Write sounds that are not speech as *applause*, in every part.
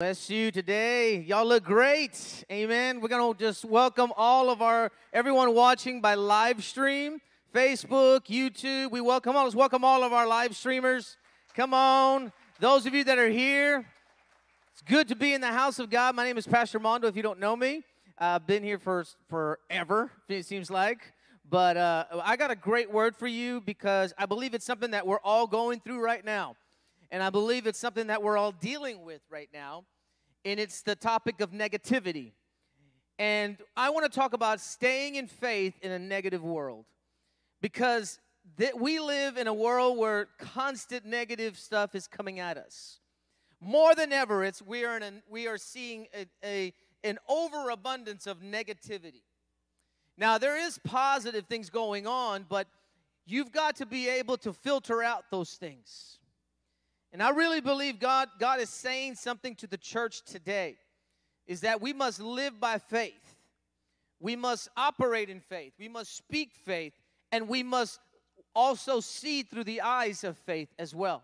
Bless you today. Y'all look great. Amen. We're going to just welcome all of our, everyone watching by live stream, Facebook, YouTube. We welcome all, let's welcome all of our live streamers. Come on. Those of you that are here, it's good to be in the house of God. My name is Pastor Mando, if you don't know me. I've been here for forever, it seems like. But uh, I got a great word for you because I believe it's something that we're all going through right now. And I believe it's something that we're all dealing with right now. And it's the topic of negativity. And I want to talk about staying in faith in a negative world. Because we live in a world where constant negative stuff is coming at us. More than ever, it's we are in an, we are seeing a, a an overabundance of negativity. Now there is positive things going on, but you've got to be able to filter out those things. And I really believe God, God is saying something to the church today is that we must live by faith. We must operate in faith. We must speak faith. And we must also see through the eyes of faith as well.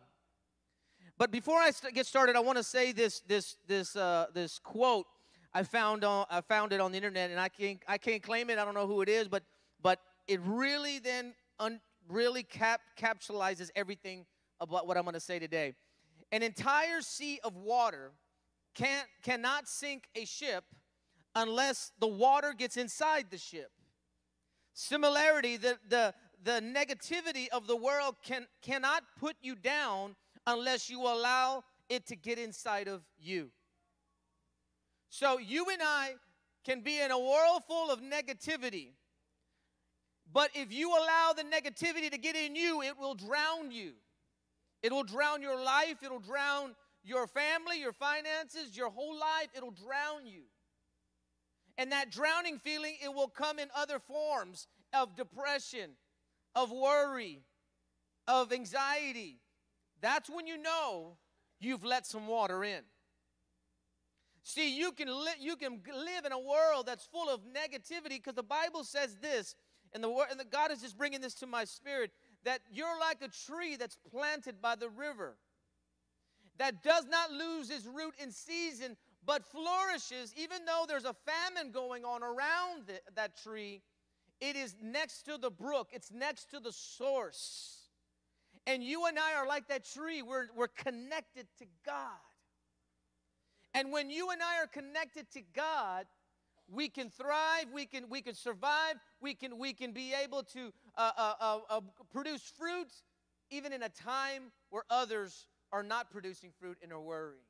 But before I get started, I want to say this, this, this, uh, this quote I found on I found it on the internet, and I can't I can't claim it. I don't know who it is, but but it really then un, really cap, everything about what I'm going to say today. An entire sea of water can't, cannot sink a ship unless the water gets inside the ship. Similarity, the, the, the negativity of the world can, cannot put you down unless you allow it to get inside of you. So you and I can be in a world full of negativity. But if you allow the negativity to get in you, it will drown you. It'll drown your life, it'll drown your family, your finances, your whole life. It'll drown you. And that drowning feeling, it will come in other forms of depression, of worry, of anxiety. That's when you know you've let some water in. See, you can, li- you can live in a world that's full of negativity because the Bible says this, and, the, and the God is just bringing this to my spirit that you're like a tree that's planted by the river that does not lose its root in season but flourishes. Even though there's a famine going on around the, that tree it is next to the brook. It's next to the source. And you and i are like that tree. We're, we're connected to god. And when you and i are connected to god we can thrive we can we can survive we can we can be able to uh, uh, uh, uh, produce fruit even in a time where others are not producing fruit and are worrying.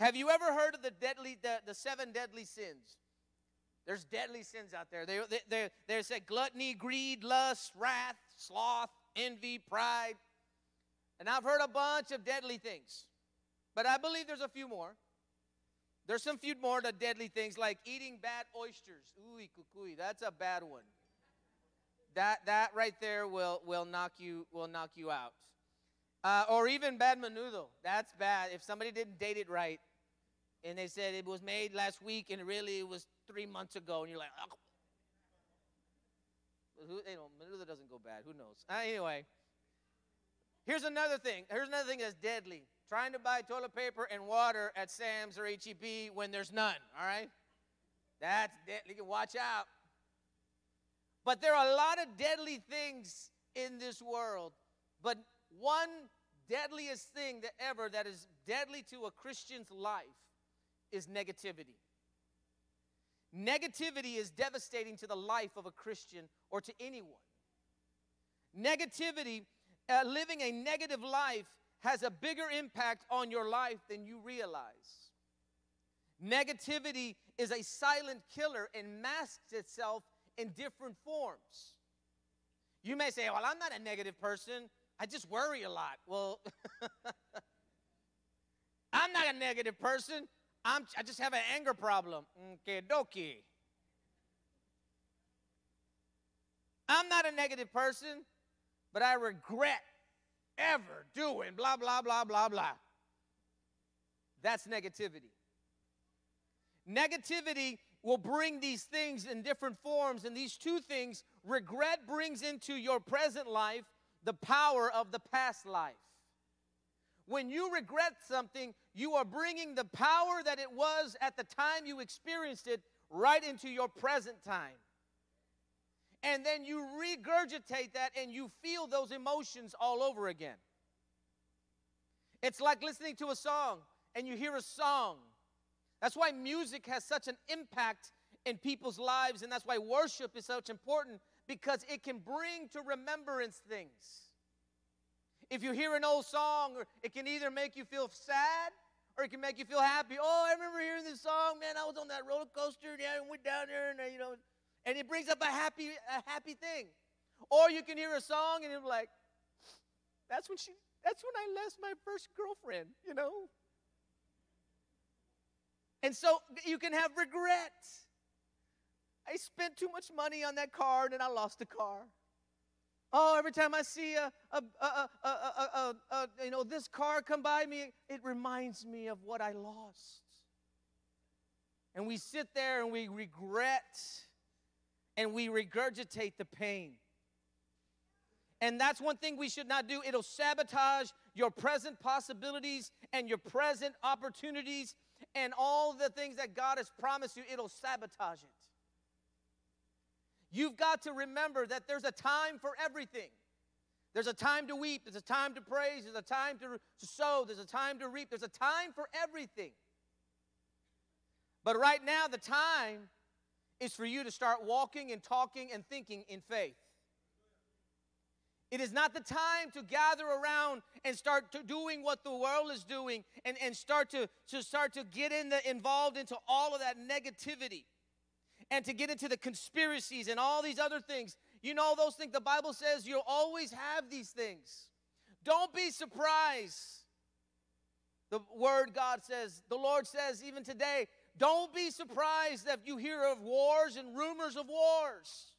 Have you ever heard of the deadly the, the seven deadly sins? There's deadly sins out there. They, they, they, they say gluttony greed lust wrath sloth envy pride. And i've heard a bunch of deadly things. But i believe there's a few more there's some few more of the deadly things like eating bad oysters. Ooh, kukui, that's a bad one. That that right there will will knock you will knock you out. Uh, or even bad menudo. That's bad. If somebody didn't date it right, and they said it was made last week and really it was three months ago, and you're like, oh. Who, you know, menudo doesn't go bad. Who knows? Uh, anyway, here's another thing. Here's another thing that's deadly trying to buy toilet paper and water at Sam's or HEB when there's none, all right? That's deadly. Watch out. But there are a lot of deadly things in this world. But one deadliest thing that ever that is deadly to a Christian's life is negativity. Negativity is devastating to the life of a Christian or to anyone. Negativity, uh, living a negative life, has a bigger impact on your life than you realize. Negativity is a silent killer and masks itself in different forms. You may say, Well, I'm not a negative person. I just worry a lot. Well, *laughs* I'm not a negative person. I'm, I just have an anger problem. Okay, dokie. I'm not a negative person, but I regret ever doing blah, blah, blah, blah, blah. That's negativity. Negativity will bring these things in different forms, and these two things regret brings into your present life the power of the past life. When you regret something, you are bringing the power that it was at the time you experienced it right into your present time. And then you regurgitate that and you feel those emotions all over again. It's like listening to a song and you hear a song. That's why music has such an impact in people's lives, and that's why worship is such important because it can bring to remembrance things. If you hear an old song, it can either make you feel sad or it can make you feel happy. Oh, I remember hearing this song, man. I was on that roller coaster, yeah, and went down there, and uh, you know, and it brings up a happy, a happy thing. Or you can hear a song and you're like, that's when she, that's when I lost my first girlfriend, you know. And so you can have regret. I spent too much money on that car and I lost the car. Oh, every time I see a, a, a, a, a, you know this car come by me, it reminds me of what I lost. And we sit there and we regret and we regurgitate the pain. And that's one thing we should not do. It'll sabotage your present possibilities and your present opportunities and all the things that God has promised you. It'll sabotage it. You've got to remember that there's a time for everything. There's a time to weep, there's a time to praise, there's a time to, to sow, there's a time to reap, there's a time for everything. But right now, the time is for you to start walking and talking and thinking in faith. It is not the time to gather around and start doing what the world is doing and, and start to, to start to get in the, involved into all of that negativity and to get into the conspiracies and all these other things. You know, those things the Bible says you'll always have these things. Don't be surprised. The word God says, the Lord says, even today, don't be surprised that you hear of wars and rumors of wars.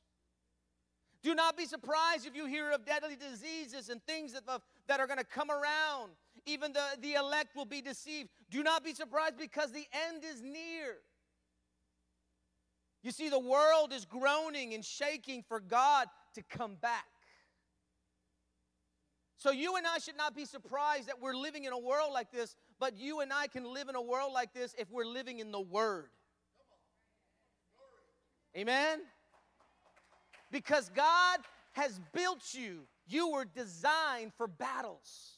Do not be surprised if you hear of deadly diseases and things that, that are going to come around. Even the, the elect will be deceived. Do not be surprised because the end is near. You see, the world is groaning and shaking for God to come back. So, you and I should not be surprised that we're living in a world like this, but you and I can live in a world like this if we're living in the Word. Amen? Because God has built you, you were designed for battles.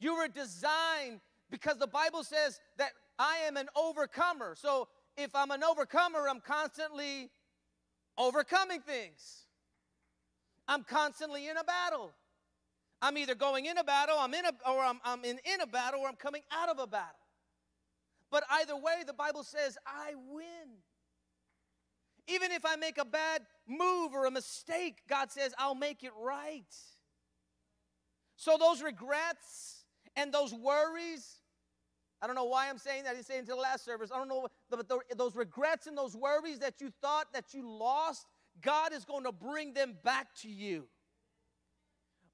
You were designed because the Bible says that I am an overcomer. So, if I'm an overcomer, I'm constantly overcoming things. I'm constantly in a battle. I'm either going in a battle, I'm in a, or I'm, I'm in, in a battle, or I'm coming out of a battle. But either way, the Bible says, I win. Even if I make a bad move or a mistake, God says, I'll make it right. So those regrets and those worries, I don't know why I'm saying that. I didn't say until the last service. I don't know, but those regrets and those worries that you thought that you lost, God is going to bring them back to you.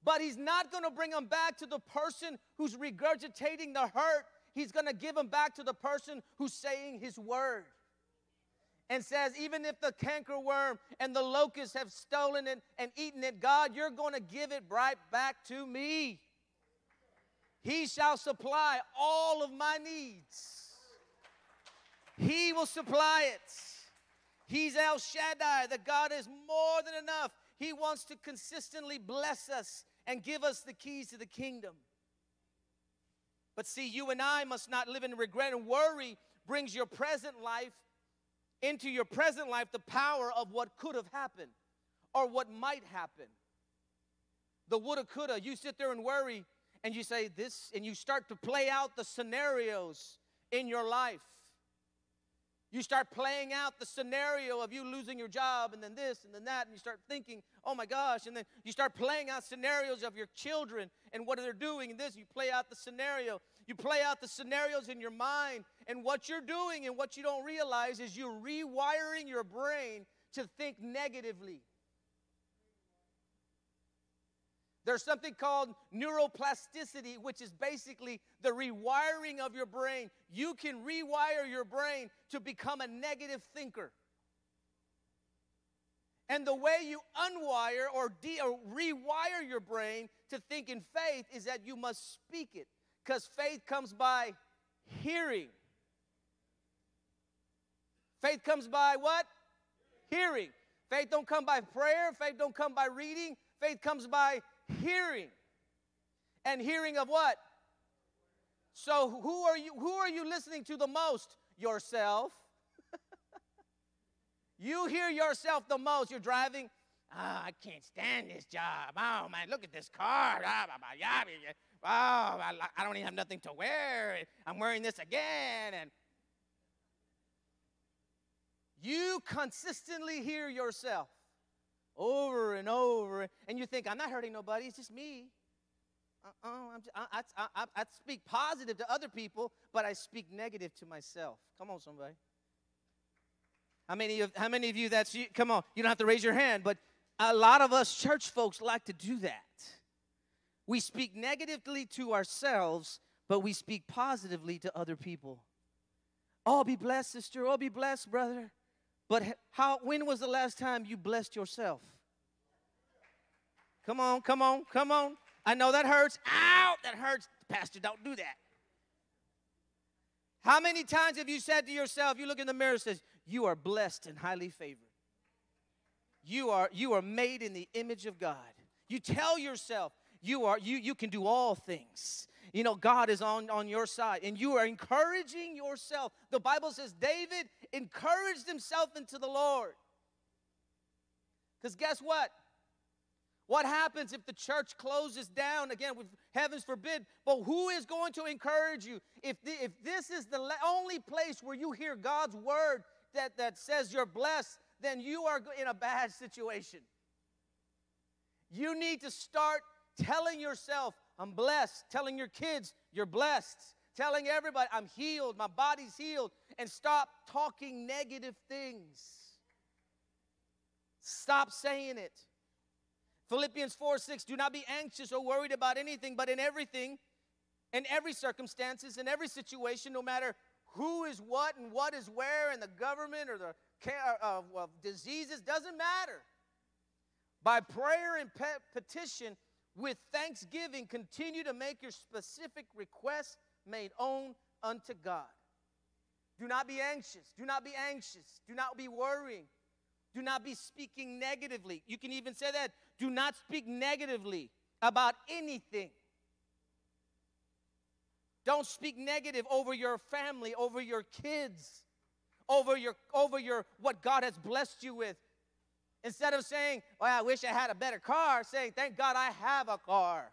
But He's not going to bring them back to the person who's regurgitating the hurt. He's going to give them back to the person who's saying His word. And says, even if the cankerworm and the locusts have stolen it and eaten it, God, you're going to give it right back to me. He shall supply all of my needs. He will supply it. He's El Shaddai, the God is more than enough. He wants to consistently bless us and give us the keys to the kingdom. But see, you and I must not live in regret and worry brings your present life into your present life the power of what could have happened or what might happen. The woulda, coulda. You sit there and worry and you say this, and you start to play out the scenarios in your life. You start playing out the scenario of you losing your job and then this and then that, and you start thinking, oh my gosh, and then you start playing out scenarios of your children and what they're doing and this. You play out the scenario. You play out the scenarios in your mind, and what you're doing and what you don't realize is you're rewiring your brain to think negatively. There's something called neuroplasticity, which is basically the rewiring of your brain. You can rewire your brain to become a negative thinker. And the way you unwire or, de- or rewire your brain to think in faith is that you must speak it. Because faith comes by hearing. Faith comes by what? Hearing. Faith don't come by prayer, faith don't come by reading, faith comes by hearing. And hearing of what? So who are you who are you listening to the most? Yourself. *laughs* you hear yourself the most. You're driving, oh, I can't stand this job. Oh man, look at this car. Oh, I don't even have nothing to wear. I'm wearing this again. And you consistently hear yourself over and over, and you think, I'm not hurting nobody, it's just me. Uh-uh, I, I, I, I speak positive to other people, but I speak negative to myself. Come on, somebody. How many of, how many of you that's you? Come on, you don't have to raise your hand, but a lot of us church folks like to do that. We speak negatively to ourselves, but we speak positively to other people. Oh, be blessed, sister. Oh, be blessed, brother. But how when was the last time you blessed yourself? Come on, come on, come on. I know that hurts. Ow, that hurts. Pastor, don't do that. How many times have you said to yourself, you look in the mirror and says, you are blessed and highly favored. You are you are made in the image of God. You tell yourself, you are you you can do all things you know god is on on your side and you are encouraging yourself. The bible says david encouraged himself into the lord. Because guess what? What happens if the church closes down? Again with heavens forbid but who is going to encourage you? If the, if this is the only place where you hear god's word that that says you're blessed then you are in a bad situation. You need to start telling yourself, I'm blessed, telling your kids, you're blessed, telling everybody, I'm healed, my body's healed, and stop talking negative things. Stop saying it. Philippians 4 6, do not be anxious or worried about anything, but in everything, in every circumstances, in every situation, no matter who is what and what is where, and the government or the care of, uh, uh, of diseases, doesn't matter. By prayer and petition, with thanksgiving, continue to make your specific requests made known unto God. Do not be anxious. Do not be anxious. Do not be worrying. Do not be speaking negatively. You can even say that. Do not speak negatively about anything. Don't speak negative over your family, over your kids, over your over your what God has blessed you with. Instead of saying, well, I wish I had a better car, saying, thank God I have a car.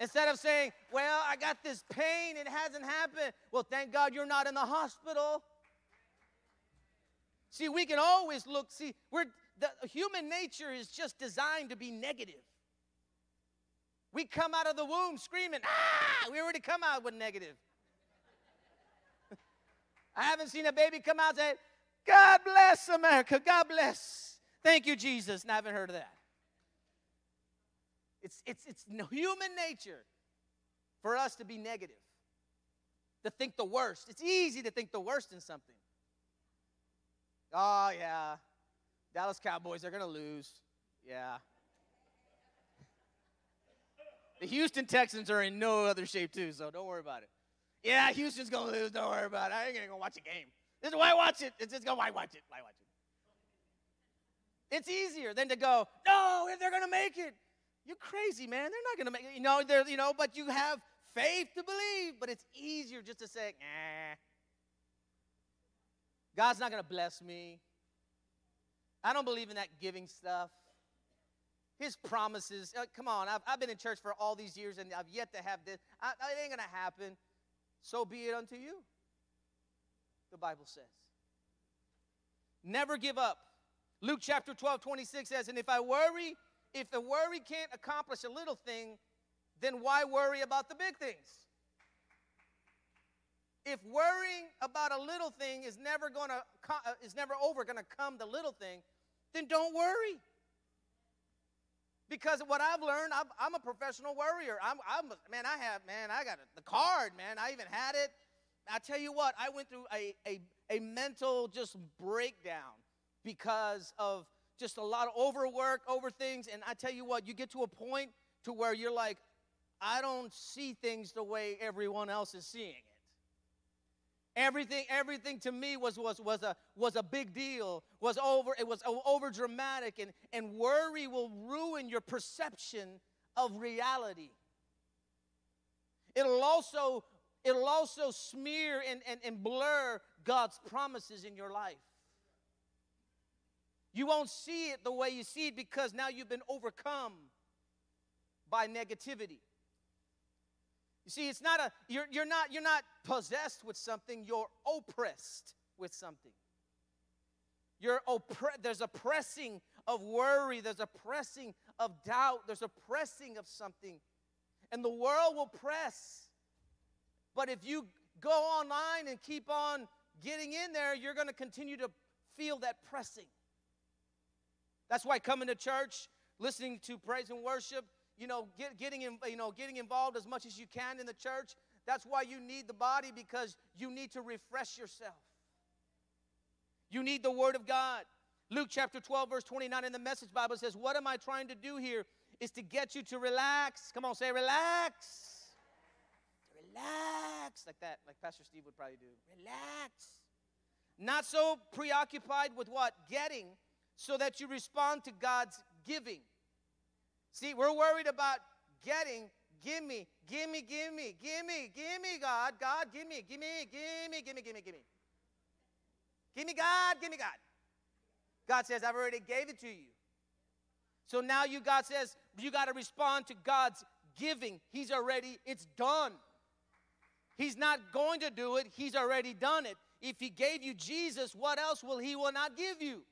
Instead of saying, well, I got this pain, it hasn't happened. Well, thank God you're not in the hospital. See, we can always look, see, we're the human nature is just designed to be negative. We come out of the womb screaming, ah, we already come out with negative. *laughs* I haven't seen a baby come out and say, God bless America. God bless. Thank you, Jesus. And I haven't heard of that. It's, it's, it's human nature for us to be negative, to think the worst. It's easy to think the worst in something. Oh, yeah. Dallas Cowboys, they're going to lose. Yeah. The Houston Texans are in no other shape, too, so don't worry about it. Yeah, Houston's going to lose. Don't worry about it. I ain't going to watch a game. Is why watch it. It's just go, why watch it? Why watch it? It's easier than to go, no, if they're gonna make it. You're crazy, man. They're not gonna make it. You know, they're, you know, but you have faith to believe, but it's easier just to say, nah. God's not gonna bless me. I don't believe in that giving stuff. His promises, uh, come on, I've, I've been in church for all these years and I've yet to have this. I, it ain't gonna happen. So be it unto you the Bible says. Never give up. Luke chapter 12, 26 says, And if I worry, if the worry can't accomplish a little thing, then why worry about the big things? If worrying about a little thing is never going to uh, is never over going to come the little thing, then don't worry. Because what I've learned, I'm, I'm a professional worrier. I'm, I'm, man, I have, man, I got the card, man. I even had it. I tell you what, I went through a, a, a mental just breakdown because of just a lot of overwork over things. And I tell you what, you get to a point to where you're like, I don't see things the way everyone else is seeing it. Everything, everything to me was, was, was, a, was a big deal, was over, it was over dramatic, and, and worry will ruin your perception of reality. It'll also, it'll also smear and, and, and blur God's promises in your life. You won't see it the way you see it because now you've been overcome by negativity. You see, it's not a you're, you're not you're not possessed with something, you're oppressed with something. You're oppre- there's a pressing of worry, there's a pressing of doubt, there's a pressing of something. And the world will press. But if you go online and keep on getting in there, you're going to continue to feel that pressing. That's why coming to church, listening to praise and worship, you know, get, getting, in, you know, getting involved as much as you can in the church. That's why you need the body because you need to refresh yourself. You need the Word of God. Luke chapter 12, verse 29 in the Message Bible says, What am I trying to do here? Is to get you to relax. Come on, say relax. Relax. Like that, like Pastor Steve would probably do. Relax. Not so preoccupied with what? Getting, so that you respond to God's giving. See, we're worried about getting. Give me, give me, give me, give me, give me, God. God, give me, give me, give me, give me, give me, give me. Give me God, give me God. God says, I've already gave it to you. So now you, God says, you got to respond to God's giving. He's already, it's done. He's not going to do it, He's already done it. If He gave you Jesus, what else will He will not give you?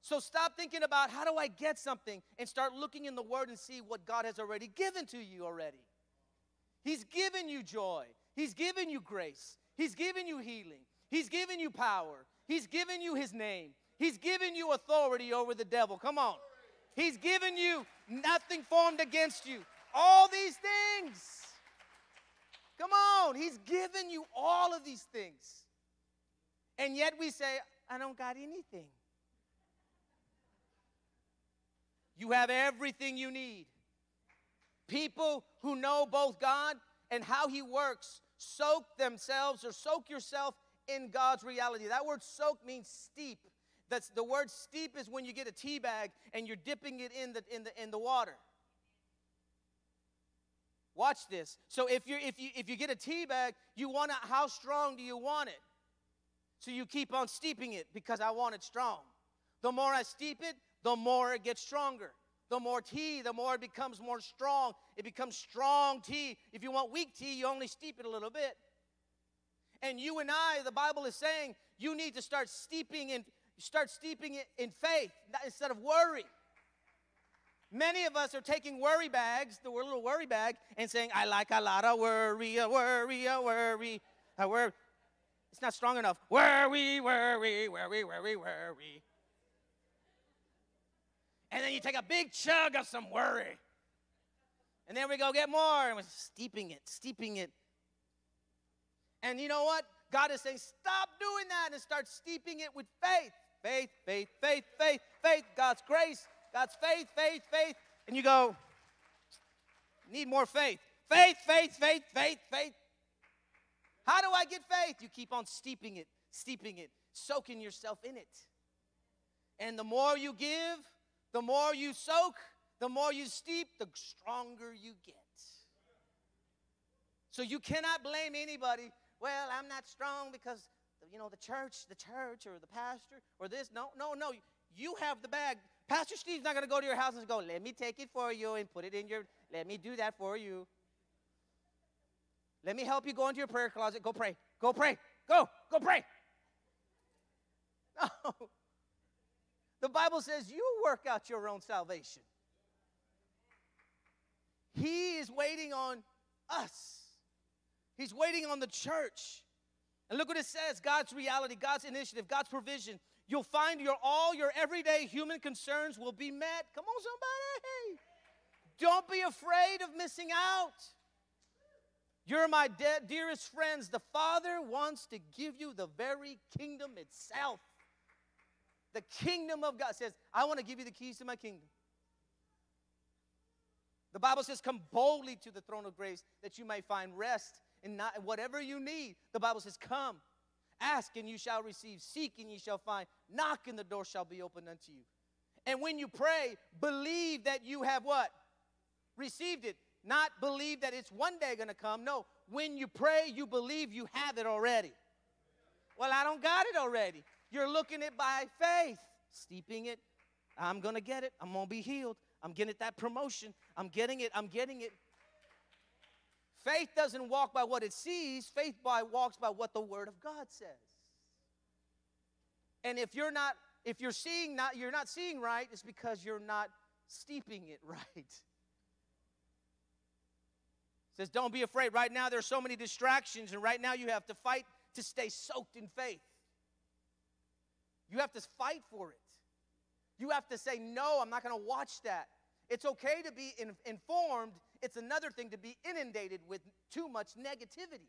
So stop thinking about how do I get something and start looking in the Word and see what God has already given to you already. He's given you joy, He's given you grace, He's given you healing, He's given you power, He's given you His name, He's given you authority over the devil. Come on. He's given you nothing formed against you. All these things. Come on. He's given you all of these things. And yet we say, I don't got anything. You have everything you need. People who know both God and how He works soak themselves or soak yourself in God's reality. That word soak means steep. That's the word steep is when you get a tea bag and you're dipping it in the in the in the water. Watch this. So if you if you if you get a tea bag, you want to how strong do you want it? So you keep on steeping it because I want it strong. The more I steep it, the more it gets stronger. The more tea, the more it becomes more strong. It becomes strong tea. If you want weak tea, you only steep it a little bit. And you and I, the Bible is saying, you need to start steeping in, start steeping it in faith instead of worry. Many of us are taking worry bags, the little worry bag, and saying, I like a lot of worry, a worry, a worry, a worry. It's not strong enough. Worry, worry, worry, worry, worry and then you take a big chug of some worry. And then we go get more, and we're steeping it, steeping it. And you know what? God is saying, stop doing that and start steeping it with faith. Faith, faith, faith, faith, faith, God's grace, God's faith, faith, faith. And you go, need more faith. Faith, faith, faith, faith, faith. How do I get faith? You keep on steeping it, steeping it, soaking yourself in it. And the more you give, the more you soak, the more you steep, the stronger you get. So you cannot blame anybody. Well, I'm not strong because you know the church, the church, or the pastor, or this. No, no, no. You have the bag. Pastor Steve's not going to go to your house and go, "Let me take it for you and put it in your. Let me do that for you. Let me help you go into your prayer closet. Go pray. Go pray. Go. Go pray." *laughs* No. The Bible says you work out your own salvation. He is waiting on us. He's waiting on the church. And look what it says God's reality, God's initiative, God's provision. You'll find your all your everyday human concerns will be met. Come on, somebody. Don't be afraid of missing out. You're my de- dearest friends. The Father wants to give you the very kingdom itself. The kingdom of God says, I want to give you the keys to my kingdom. The Bible says, Come boldly to the throne of grace that you may find rest and not, whatever you need. The Bible says, Come, ask and you shall receive, seek and you shall find, knock and the door shall be opened unto you. And when you pray, believe that you have what? Received it. Not believe that it's one day going to come. No, when you pray, you believe you have it already. Well, I don't got it already. You're looking it by faith, steeping it. I'm going to get it. I'm going to be healed. I'm getting that promotion. I'm getting it. I'm getting it. Faith doesn't walk by what it sees, faith by walks by what the word of God says. And if you're not if you're seeing not you're not seeing right, it's because you're not steeping it *laughs* right. It says don't be afraid. Right now there's so many distractions and right now you have to fight to stay soaked in faith. You have to fight for it. You have to say, no, I'm not going to watch that. It's okay to be in, informed, it's another thing to be inundated with too much negativity.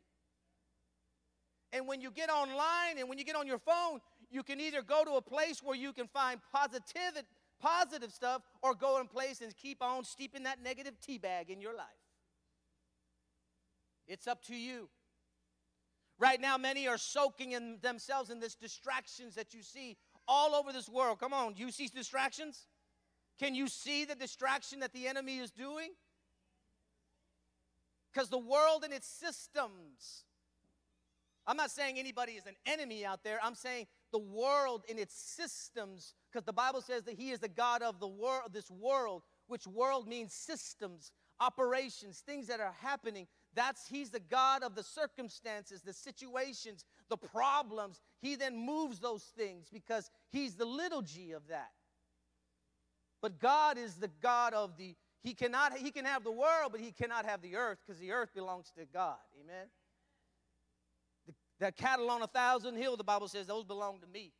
And when you get online and when you get on your phone, you can either go to a place where you can find positive, positive stuff or go in place and keep on steeping that negative tea bag in your life. It's up to you. Right now, many are soaking in themselves in this distractions that you see all over this world. Come on, do you see distractions? Can you see the distraction that the enemy is doing? Because the world and its systems, I'm not saying anybody is an enemy out there. I'm saying the world and its systems, because the Bible says that He is the God of the world, this world, which world means systems, operations, things that are happening. That's He's the God of the circumstances, the situations, the problems. He then moves those things because He's the little g of that. But God is the God of the, He cannot, He can have the world, but He cannot have the earth because the earth belongs to God. Amen. The cattle on a thousand hill, the Bible says, those belong to me.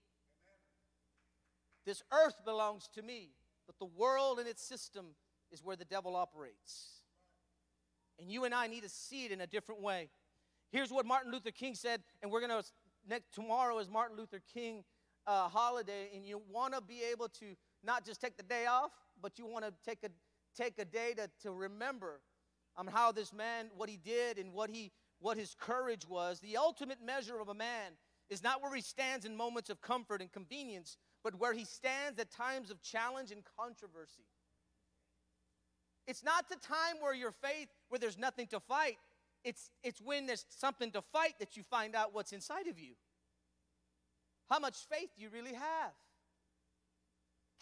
This earth belongs to me, but the world and its system is where the devil operates. And you and I need to see it in a different way. Here's what Martin Luther King said, and we're going to, next tomorrow is Martin Luther King uh, holiday, and you want to be able to not just take the day off, but you want to take a, take a day to, to remember um, how this man, what he did and what, he, what his courage was. The ultimate measure of a man is not where he stands in moments of comfort and convenience, but where he stands at times of challenge and controversy. It's not the time where your faith, where there's nothing to fight. It's, it's when there's something to fight that you find out what's inside of you. How much faith you really have?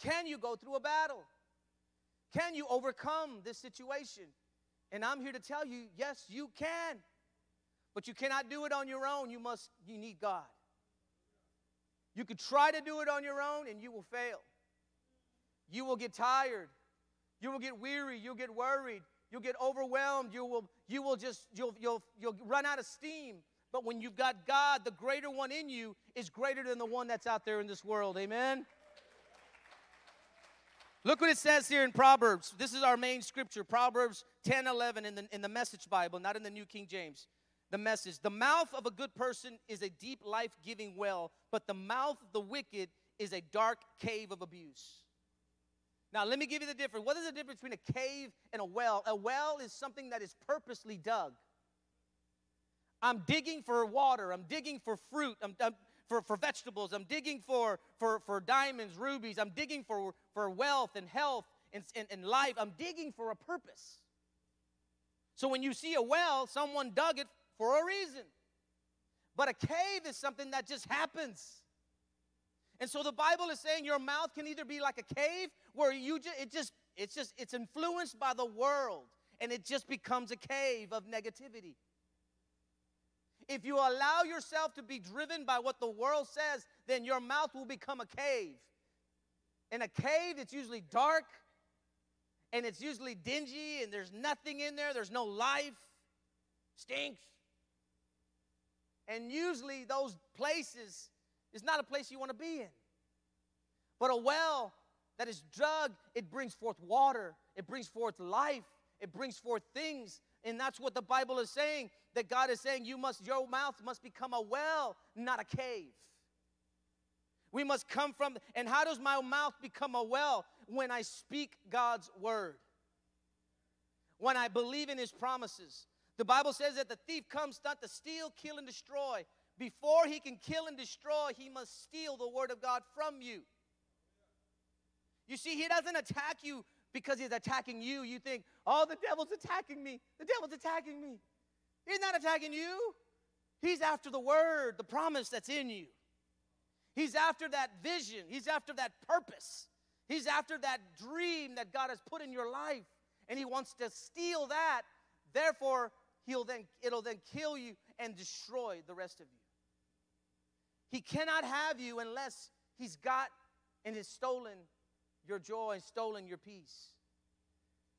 Can you go through a battle? Can you overcome this situation? And I'm here to tell you, yes, you can. But you cannot do it on your own. You must you need God. You could try to do it on your own and you will fail. You will get tired. You will get weary, you'll get worried, you'll get overwhelmed, you will you will just you'll you'll you'll run out of steam. But when you've got God, the greater one in you is greater than the one that's out there in this world. Amen. Look what it says here in Proverbs. This is our main scripture, Proverbs 10 11 in the, in the Message Bible, not in the New King James. The message The mouth of a good person is a deep life giving well, but the mouth of the wicked is a dark cave of abuse. Now, let me give you the difference. What is the difference between a cave and a well? A well is something that is purposely dug. I'm digging for water, I'm digging for fruit, I'm, I'm for, for vegetables, I'm digging for, for, for diamonds, rubies, I'm digging for, for wealth and health and, and, and life. I'm digging for a purpose. So when you see a well, someone dug it for a reason. But a cave is something that just happens. And so the Bible is saying your mouth can either be like a cave where you just it just it's just it's influenced by the world and it just becomes a cave of negativity. If you allow yourself to be driven by what the world says, then your mouth will become a cave. In a cave, it's usually dark and it's usually dingy and there's nothing in there, there's no life, stinks. And usually, those places is not a place you want to be in. But a well that is dug, it brings forth water, it brings forth life, it brings forth things. And that's what the Bible is saying that God is saying you must your mouth must become a well, not a cave. We must come from, and how does my mouth become a well? When I speak God's word, when I believe in his promises. The Bible says that the thief comes not to steal, kill, and destroy. Before he can kill and destroy, he must steal the word of God from you. You see, he doesn't attack you because he's attacking you. You think, oh, the devil's attacking me. The devil's attacking me. He's not attacking you. He's after the word, the promise that's in you. He's after that vision. He's after that purpose. He's after that dream that God has put in your life. And he wants to steal that. Therefore, he'll then it'll then kill you and destroy the rest of you. He cannot have you unless he's got and has stolen your joy, stolen your peace.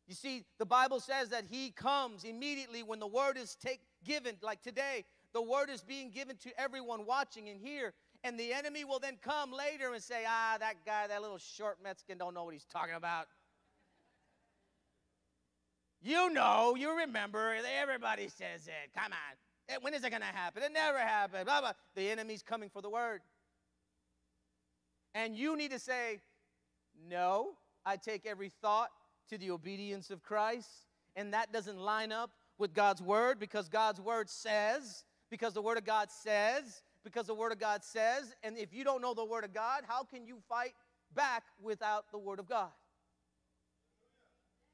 You see, the Bible says that he comes immediately when the word is take, given, like today, the word is being given to everyone watching and here. And the enemy will then come later and say, ah, that guy, that little short Mexican don't know what he's talking about. You know, you remember, everybody says it. Come on. Eh, when is it going to happen? It never happened. Blah, blah. The enemy's coming for the word. And you need to say, No, I take every thought to the obedience of Christ. And that doesn't line up with God's word because God's word says, because the word of God says, because the word of God says. And if you don't know the word of God, how can you fight back without the word of God?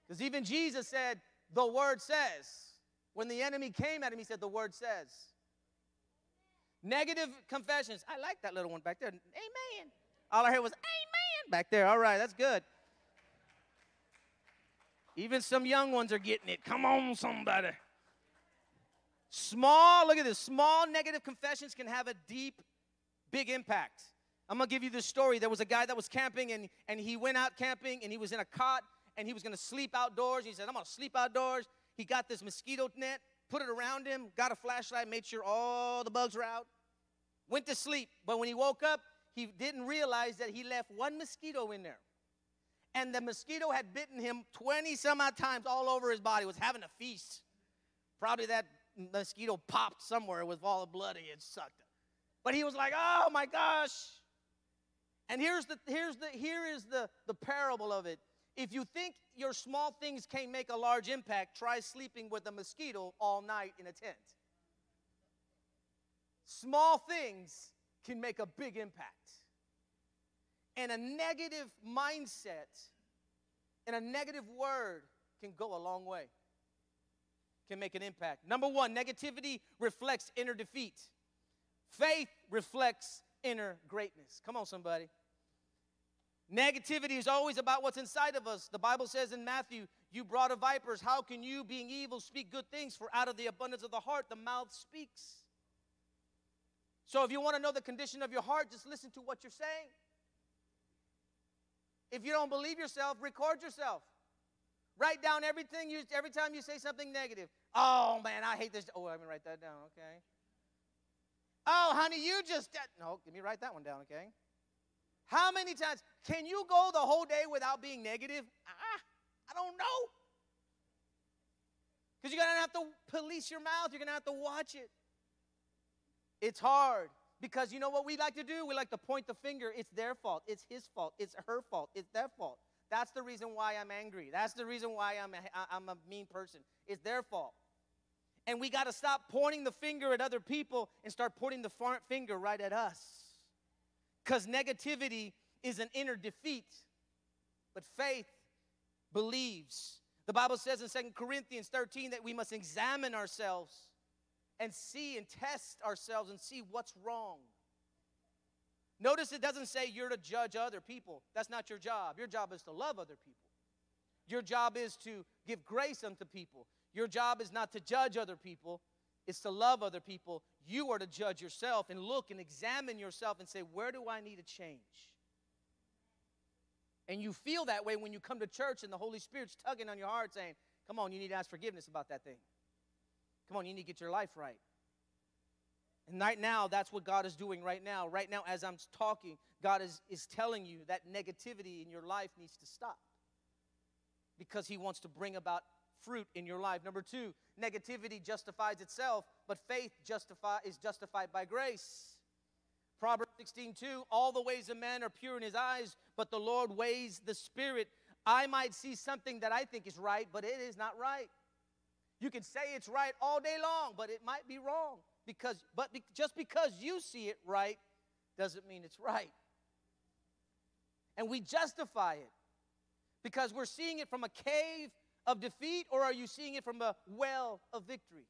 Because even Jesus said, The word says. When the enemy came at him, he said, The word says. Negative confessions. I like that little one back there. Amen. All I heard was, Amen back there. All right, that's good. Even some young ones are getting it. Come on, somebody. Small, look at this. Small negative confessions can have a deep, big impact. I'm gonna give you this story. There was a guy that was camping and, and he went out camping and he was in a cot and he was gonna sleep outdoors. He said, I'm gonna sleep outdoors. He got this mosquito net, put it around him, got a flashlight, made sure all the bugs were out, went to sleep. But when he woke up, he didn't realize that he left one mosquito in there. And the mosquito had bitten him 20 some odd times all over his body, was having a feast. Probably that mosquito popped somewhere with all the blood he had sucked. But he was like, oh my gosh. And here's the here's the here is the, the parable of it. If you think your small things can't make a large impact, try sleeping with a mosquito all night in a tent. Small things can make a big impact. And a negative mindset and a negative word can go a long way can make an impact. Number one, negativity reflects inner defeat, faith reflects inner greatness. Come on, somebody. Negativity is always about what's inside of us. The Bible says in Matthew, You brought of vipers, how can you, being evil, speak good things? For out of the abundance of the heart, the mouth speaks. So if you want to know the condition of your heart, just listen to what you're saying. If you don't believe yourself, record yourself. Write down everything you every time you say something negative. Oh man, I hate this. Oh, I'm gonna write that down, okay? Oh, honey, you just uh, no, let me write that one down, okay? How many times can you go the whole day without being negative? Ah, I don't know. Because you're gonna have to police your mouth, you're gonna have to watch it. It's hard. Because you know what we like to do? We like to point the finger. It's their fault. It's his fault. It's her fault. It's their fault. That's the reason why I'm angry. That's the reason why I'm a, I'm a mean person. It's their fault. And we got to stop pointing the finger at other people and start pointing the finger right at us. Because negativity is an inner defeat, but faith believes. The Bible says in Second Corinthians 13 that we must examine ourselves and see and test ourselves and see what's wrong. Notice it doesn't say you're to judge other people. That's not your job. Your job is to love other people. Your job is to give grace unto people. Your job is not to judge other people, it's to love other people. You are to judge yourself and look and examine yourself and say, where do I need to change? And you feel that way when you come to church and the Holy Spirit's tugging on your heart saying, come on, you need to ask forgiveness about that thing. Come on, you need to get your life right. And right now, that's what God is doing right now. Right now, as I'm talking, God is, is telling you that negativity in your life needs to stop because He wants to bring about fruit in your life. Number two, negativity justifies itself, but faith justify, is justified by grace. Proverbs 16, 2, all the ways of man are pure in his eyes, but the Lord weighs the spirit. I might see something that I think is right, but it is not right. You can say it's right all day long, but it might be wrong. Because, but be, just because you see it right doesn't mean it's right. And we justify it because we're seeing it from a cave of defeat, or are you seeing it from a well of victory?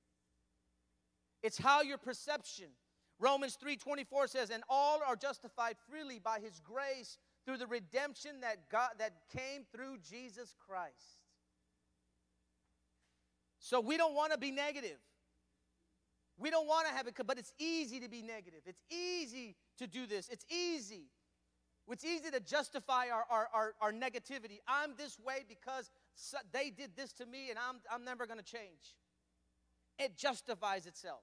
It's how your perception. Romans 3:24 says, "And all are justified freely by his grace through the redemption that God that came through Jesus Christ." So we don't want to be negative. We don't want to have it, but it's easy to be negative. It's easy to do this. It's easy. It's easy to justify our, our, our, our negativity. I'm this way because they did this to me and I'm, I'm never going to change. It justifies itself.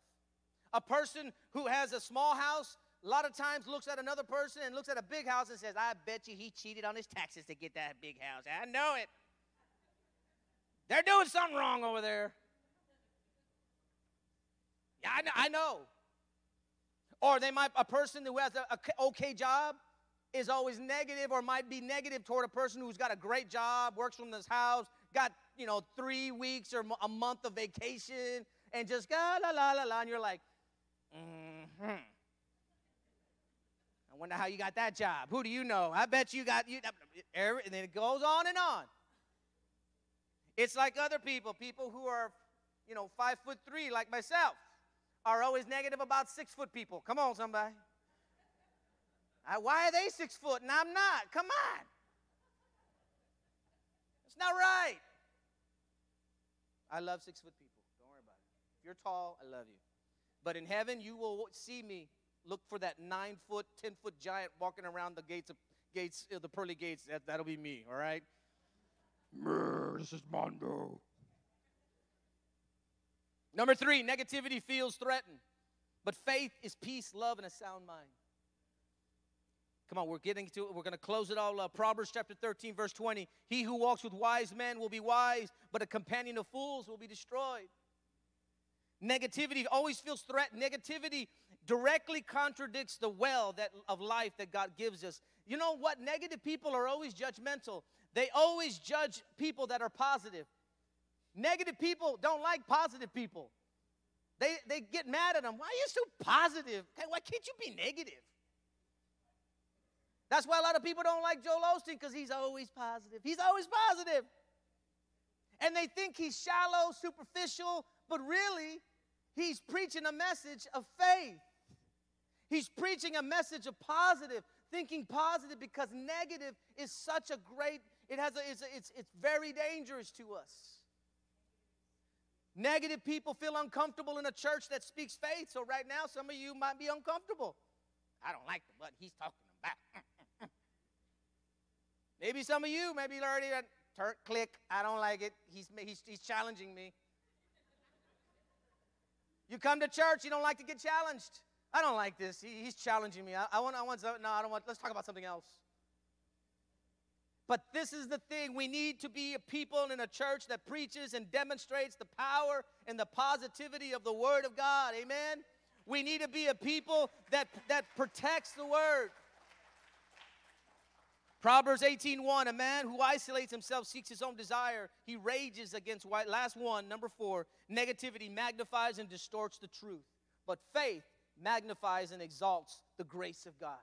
A person who has a small house a lot of times looks at another person and looks at a big house and says, I bet you he cheated on his taxes to get that big house. I know it. They're doing something wrong over there. Yeah, I know. I know. Or they might, a person who has a, okay job is always negative or might be negative toward a person who's got a great job, works from this house, got, you know, three weeks or a month of vacation, and just la la la la la, and you're like, mm-hmm. I wonder how you got that job. Who do you know? I bet you got you. And then it goes on and on. It's like other people, people who are, you know, five foot three, like myself, are always negative about six foot people. Come on, somebody. I, why are they six foot and I'm not? Come on. It's not right. I love six foot people. Don't worry about it. If you're tall, I love you. But in heaven, you will see me look for that nine foot, ten foot giant walking around the gates of gates, uh, the pearly gates. That, that'll be me. All right. This is Mando. Number three, negativity feels threatened, but faith is peace, love, and a sound mind. Come on, we're getting to it. We're going to close it all up. Proverbs chapter 13, verse 20. He who walks with wise men will be wise, but a companion of fools will be destroyed. Negativity always feels threatened. Negativity directly contradicts the well that, of life that God gives us. You know what? Negative people are always judgmental. They always judge people that are positive. Negative people don't like positive people. They, they get mad at them. Why are you so positive? Why can't you be negative? That's why a lot of people don't like Joel Osteen because he's always positive. He's always positive. And they think he's shallow, superficial, but really, he's preaching a message of faith. He's preaching a message of positive, thinking positive because negative is such a great it has a, it's, a, it's, it's very dangerous to us. Negative people feel uncomfortable in a church that speaks faith. So right now, some of you might be uncomfortable. I don't like what he's talking about. *laughs* maybe some of you, maybe you already turn, click. I don't like it. He's, he's, he's challenging me. You come to church, you don't like to get challenged. I don't like this. He, he's challenging me. I, I want, I want, no, I don't want, let's talk about something else. But this is the thing we need to be a people in a church that preaches and demonstrates the power and the positivity of the Word of God. Amen? We need to be a people that, that protects the Word. Proverbs 18:1 A man who isolates himself seeks his own desire. He rages against white. Last one, number 4. Negativity magnifies and distorts the truth. But faith magnifies and exalts the grace of God.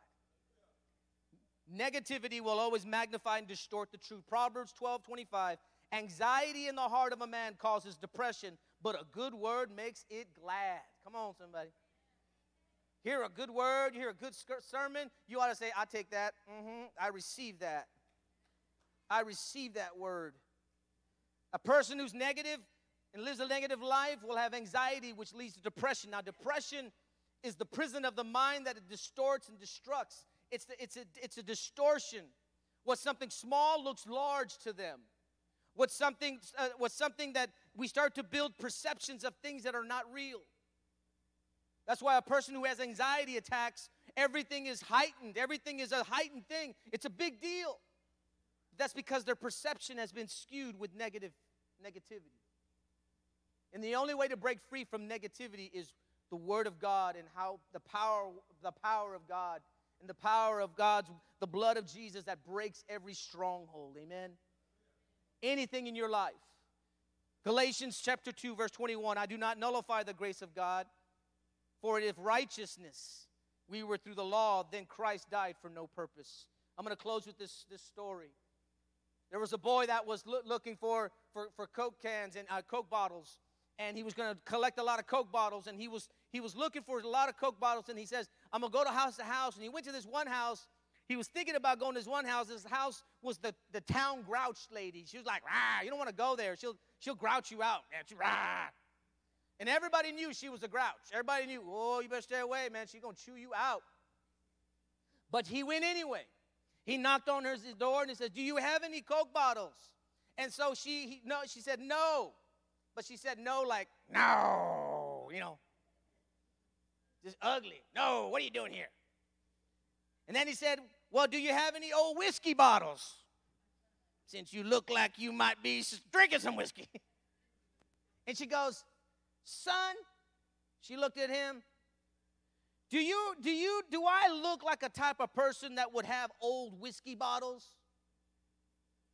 Negativity will always magnify and distort the truth. Proverbs 12:25 Anxiety in the heart of a man causes depression, but a good word makes it glad. Come on, somebody. Hear a good word, you hear a good sermon, you ought to say, I take that. Mm-hmm. I receive that. I receive that word. A person who's negative and lives a negative life will have anxiety, which leads to depression. Now, depression is the prison of the mind that it distorts and destructs. It's, the, it's, a, it's a distortion. What something small looks large to them. What something, uh, what something that we start to build perceptions of things that are not real. That's why a person who has anxiety attacks, everything is heightened. Everything is a heightened thing. It's a big deal. That's because their perception has been skewed with negative negativity. And the only way to break free from negativity is the Word of God and how the power, the power of God and the power of God's, the blood of Jesus that breaks every stronghold. Amen. Anything in your life. Galatians chapter 2, verse 21 I do not nullify the grace of God, for if righteousness we were through the law, then Christ died for no purpose. I'm going to close with this, this story. There was a boy that was lo- looking for, for, for Coke cans and uh, Coke bottles, and he was going to collect a lot of Coke bottles, and he was, he was looking for a lot of Coke bottles, and he says, I'm going to go to house to house. And he went to this one house. He was thinking about going to this one house. This house was the, the town grouch lady. She was like, rah, you don't want to go there. She'll, she'll grouch you out. Rah. And everybody knew she was a grouch. Everybody knew, oh, you better stay away, man. She's going to chew you out. But he went anyway. He knocked on her door and he said, Do you have any Coke bottles? And so she, he, no, she said, No. But she said, No, like, no, you know, just ugly. No, what are you doing here? And then he said, Well, do you have any old whiskey bottles? Since you look like you might be drinking some whiskey. *laughs* and she goes, Son, she looked at him. Do you, do you, do I look like a type of person that would have old whiskey bottles?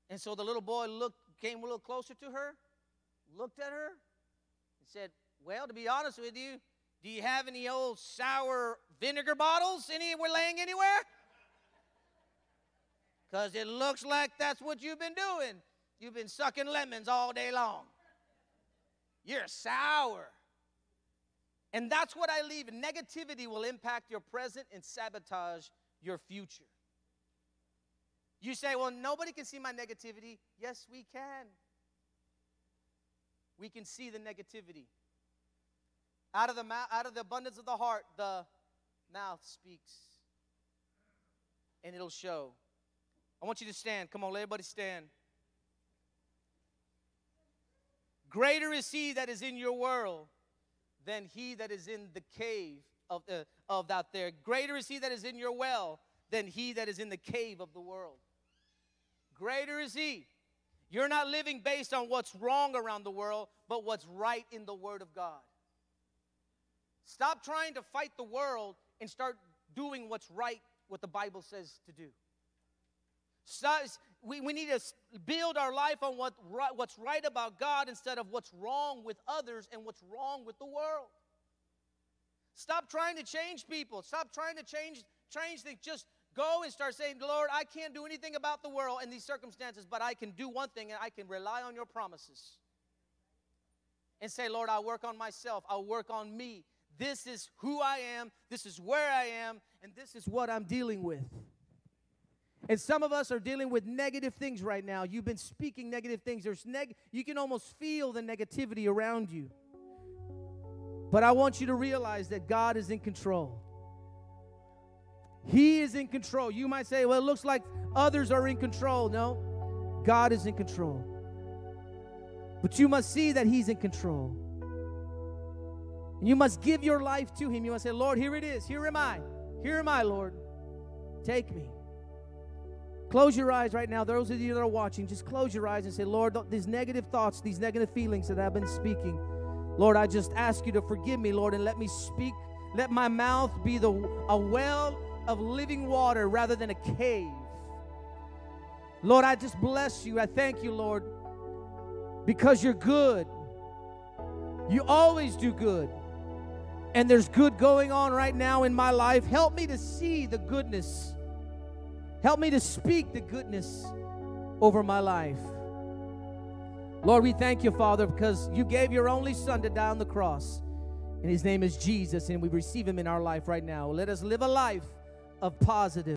And so the little boy looked, came a little closer to her, looked at her, and said, Well, to be honest with you, do you have any old sour vinegar bottles anywhere laying anywhere? *laughs* Because it looks like that's what you've been doing. You've been sucking lemons all day long. You're sour. And that's what I leave. Negativity will impact your present and sabotage your future. You say, well, nobody can see my negativity. Yes, we can. We can see the negativity. Out of the, mouth, out of the abundance of the heart, the mouth speaks. And it'll show. I want you to stand. Come on, let everybody stand. Greater is he that is in your world than he that is in the cave of, uh, of that there. Greater is he that is in your well than he that is in the cave of the world. Greater is he. You're not living based on what's wrong around the world, but what's right in the Word of God. Stop trying to fight the world and start doing what's right, what the Bible says to do. We, we need to build our life on what, what's right about God instead of what's wrong with others and what's wrong with the world. Stop trying to change people. Stop trying to change, change things. Just go and start saying, Lord, I can't do anything about the world and these circumstances, but I can do one thing and I can rely on your promises. And say, Lord, I'll work on myself. I'll work on me. This is who I am. This is where I am. And this is what I'm dealing with. And some of us are dealing with negative things right now. You've been speaking negative things. There's neg- you can almost feel the negativity around you. But I want you to realize that God is in control. He is in control. You might say, well, it looks like others are in control. No, God is in control. But you must see that He's in control. You must give your life to Him. You must say, Lord, here it is. Here am I. Here am I, Lord. Take me. Close your eyes right now. Those of you that are watching, just close your eyes and say, Lord, these negative thoughts, these negative feelings that I've been speaking, Lord, I just ask you to forgive me, Lord, and let me speak. Let my mouth be the, a well of living water rather than a cave. Lord, I just bless you. I thank you, Lord, because you're good. You always do good. And there's good going on right now in my life. Help me to see the goodness Help me to speak the goodness over my life. Lord, we thank you, Father, because you gave your only Son to die on the cross. And his name is Jesus, and we receive him in our life right now. Let us live a life of positive.